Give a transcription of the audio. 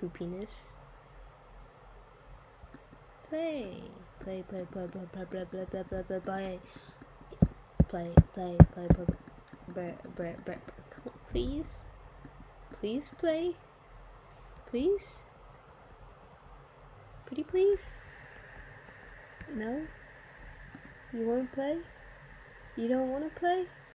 poopiness. Play, play, play, play, play, play, play, play, play, play, play, play, play, play, play, play, play, play, please, please play, please, pretty please. No, you want to play. You don't want to play.